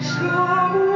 舍不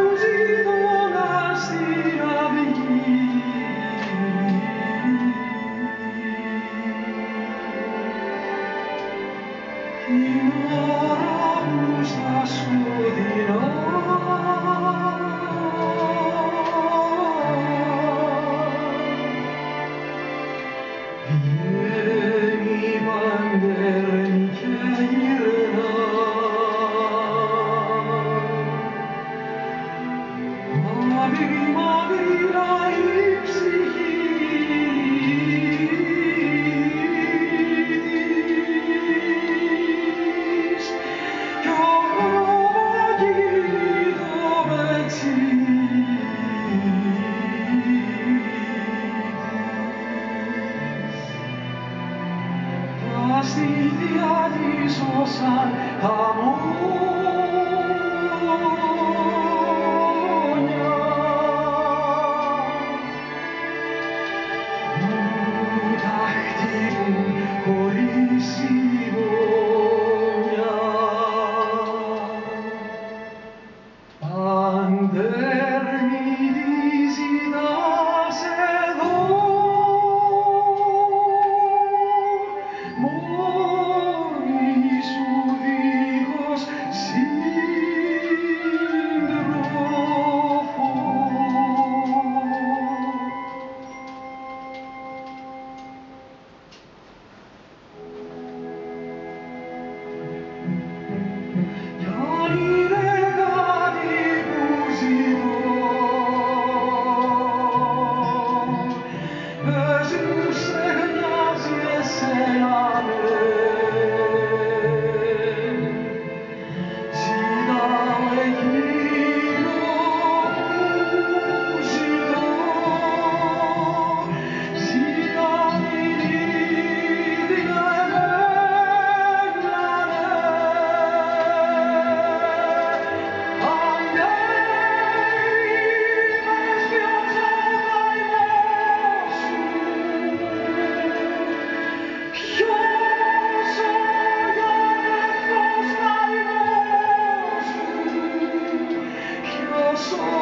στη διαδίσωσαν τα μου. sou